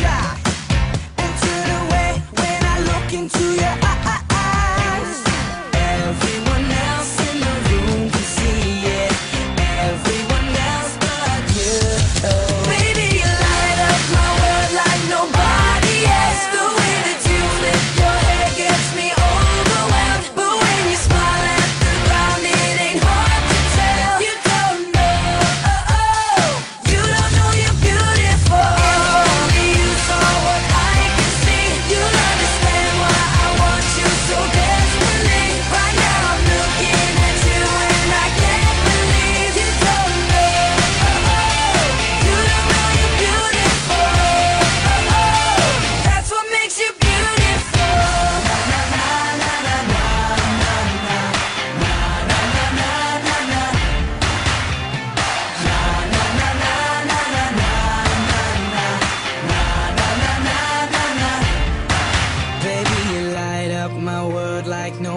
shot into the way when I look into your eyes.